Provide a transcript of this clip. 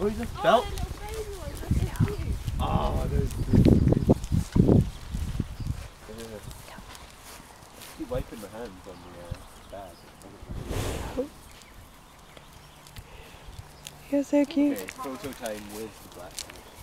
Oh, he's a belt. Oh, ah, there's. Keep wiping my hands on the uh, bag. You're so cute. Okay, photo time with the blackfish.